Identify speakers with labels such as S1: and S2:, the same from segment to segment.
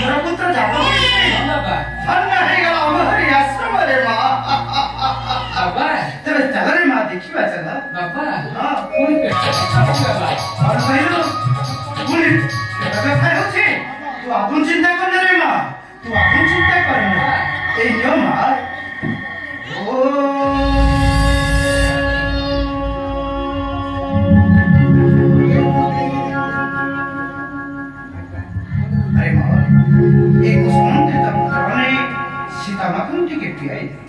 S1: 물어붙어 잡아. अन्ना है गला हमारे आश्रम रे माँ तेरे तगड़े माँ देखी बात है ना
S2: हाँ
S1: और सही तो पूरी तेरा भाई होती तू आधुन चिंता करने रे माँ तू आधुन चिंता करने ए यो माँ Yeah.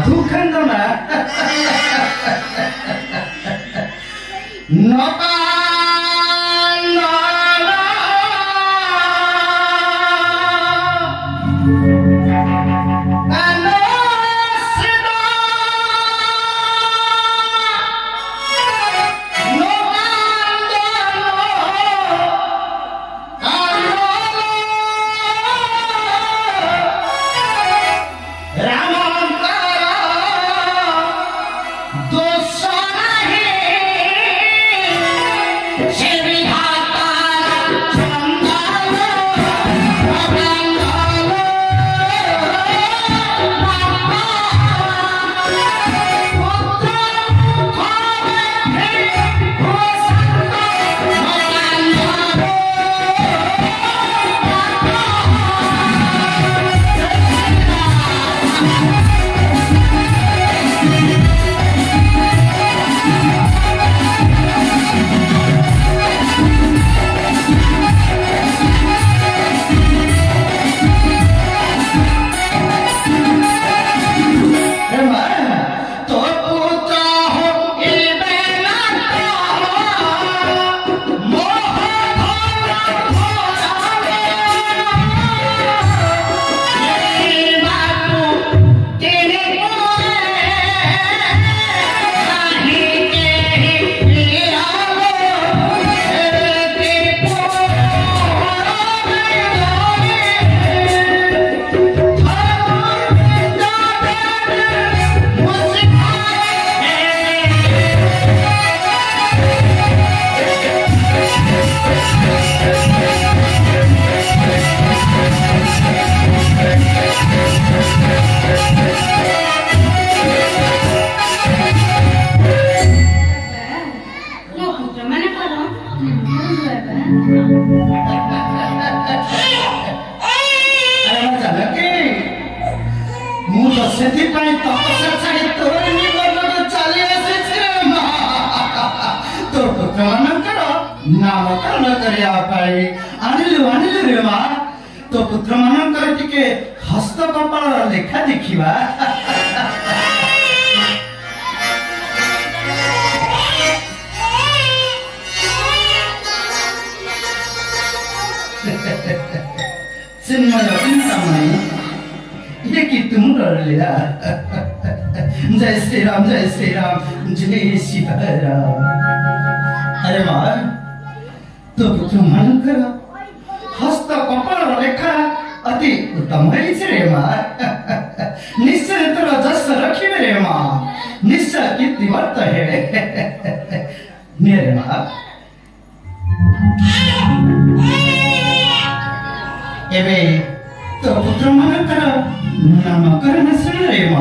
S1: Tuhan ভ্রমণ করে হস্তকমল লেখা দেখিবা চিন্ময় চিন্তাময় ये कि तुम कर लिया जय श्री राम जय श्री राम जय सीताराम अरे मार तो तुम्हारा हस्त कपाल रेखा ಅತಿ ಉತ್ತಮ ಹೆಸರೇಮ ನಿಶ್ಚಯ ತರ ದಸರ ಕಿವರೇಮ ನಿಶ್ಚಯ ಕಿತ್ತಿ ವರ್ತ ಹೇಳೆ ನೇರೇಮ ಎವೆ ತೋ ಪುತ್ರ ಮನಂತರ ನಮ್ಮ ಕರಣ ಸುರೇಮ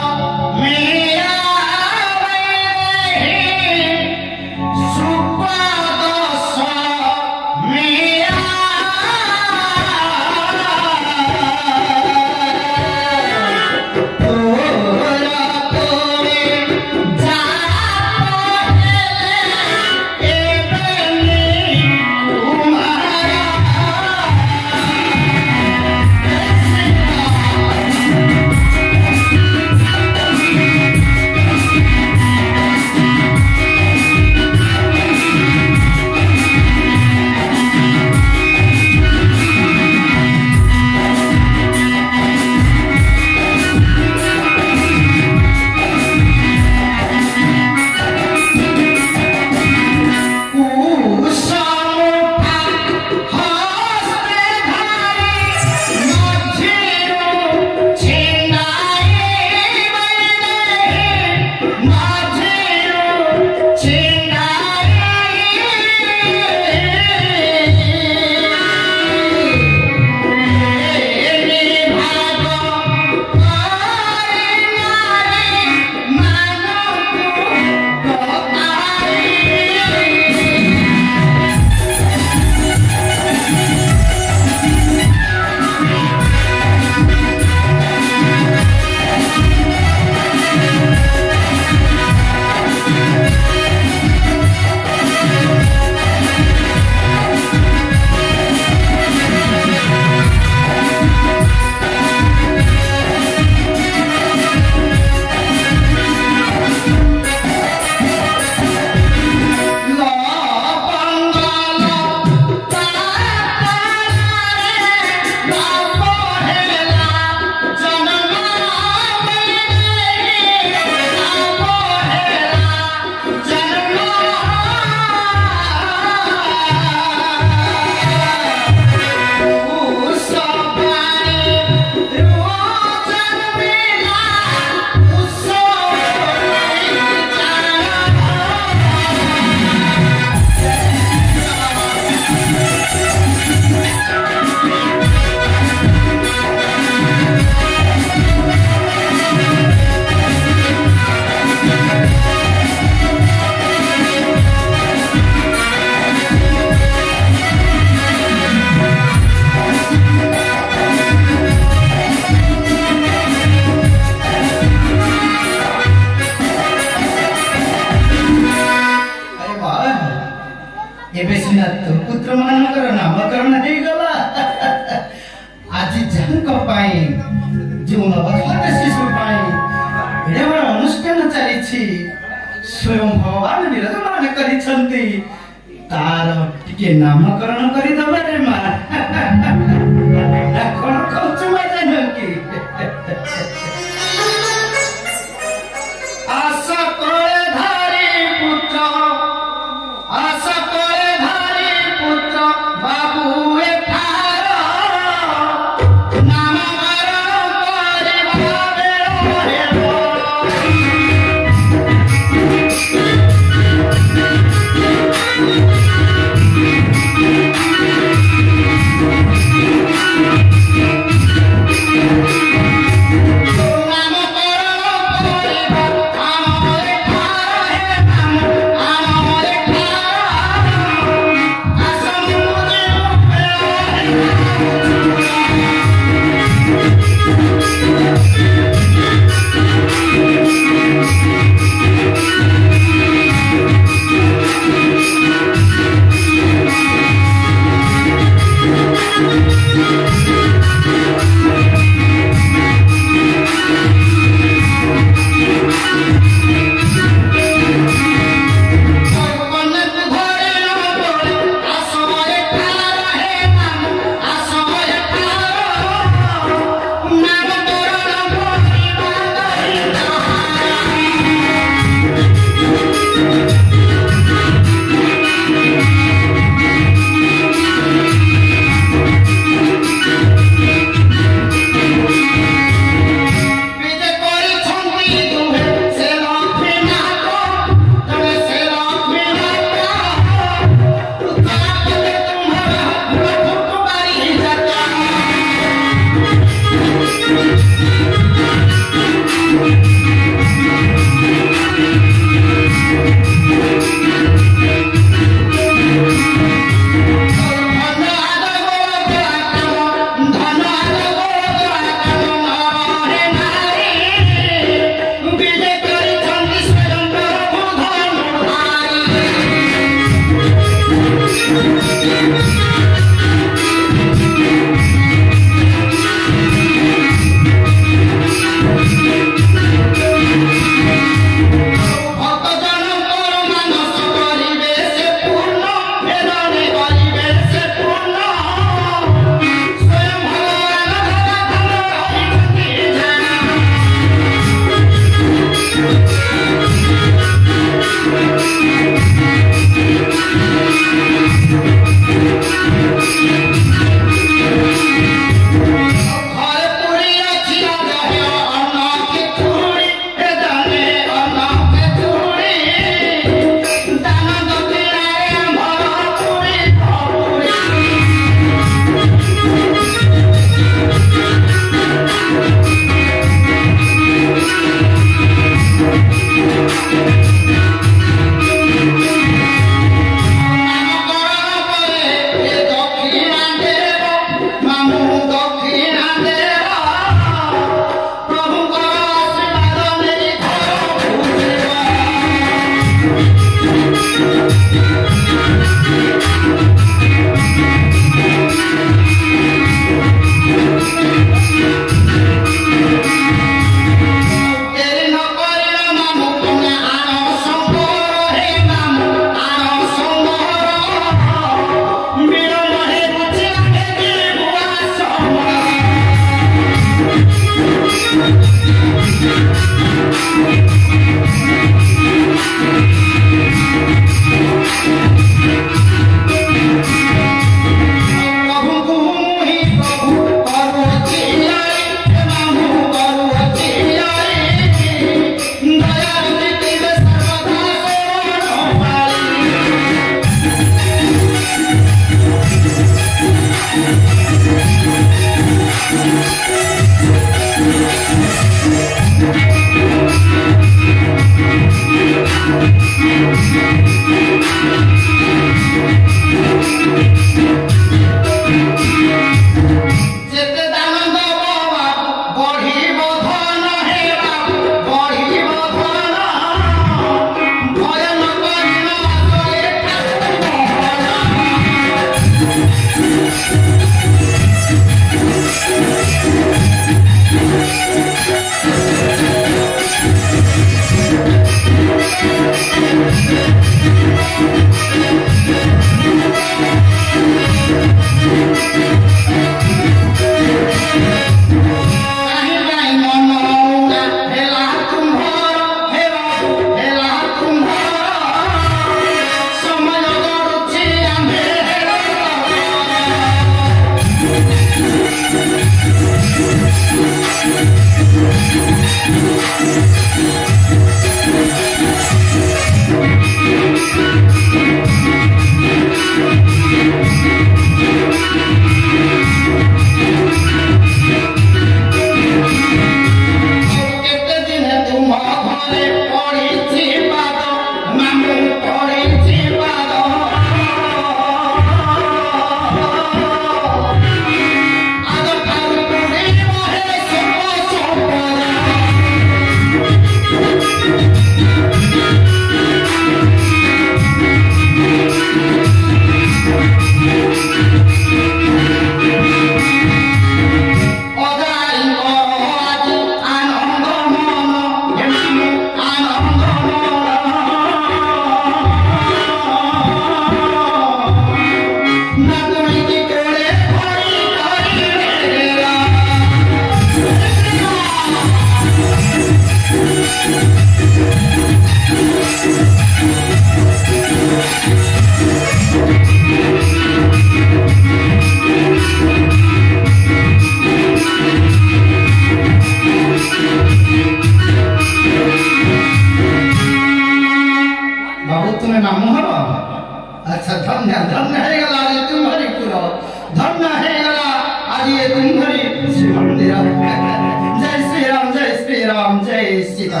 S1: जय श्री राम जय श्री राम जय सीता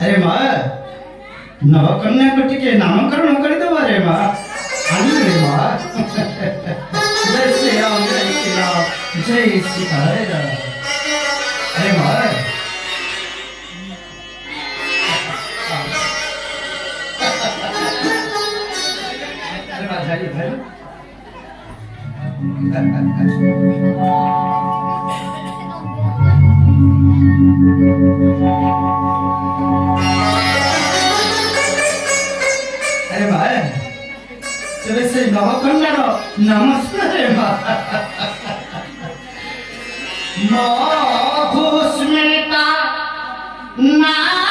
S1: अरे माँ कन्या कटी के नामकरण कर दो अरे माँ अनिल माँ जय श्री राम जय श्री राम जय सीता खंडर नमस्कार नो खुश ना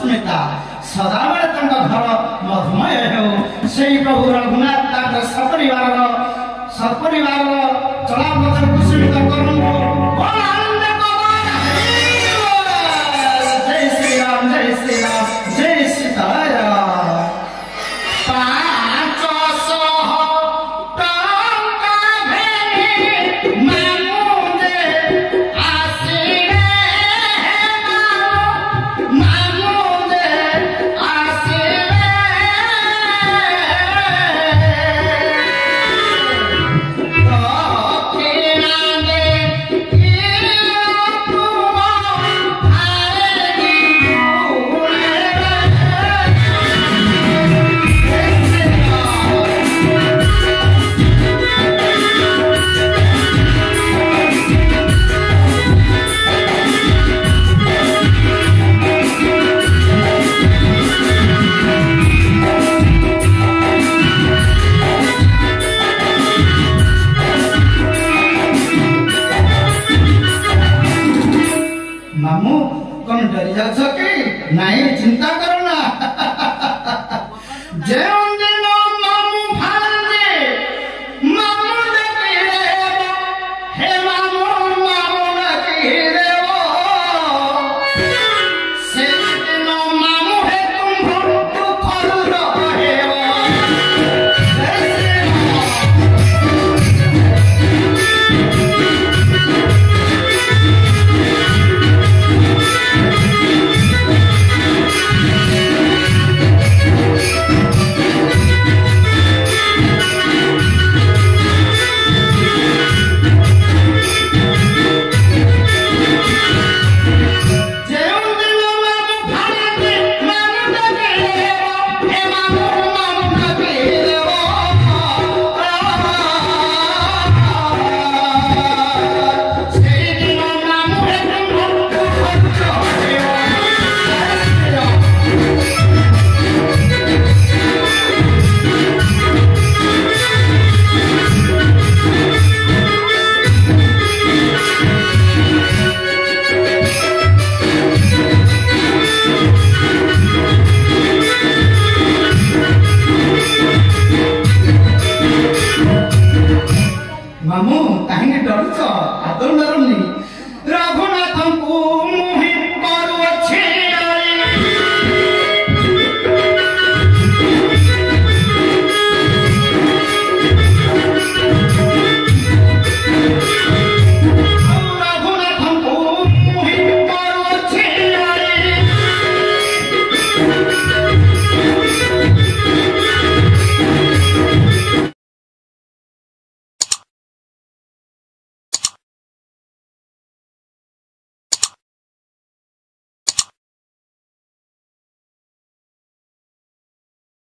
S1: ସସ୍ମିତା ସଦାବେଳେ ତାଙ୍କ ଘର ମଧୁମୟ ହେଉ ସେଇ ପ୍ରଭୁ ରଘୁନାଥ ତାଙ୍କ ସପରିବାରର ସପରିବାରର ଚଳାପଥକୁ ସୀମିତ କରନ୍ତୁ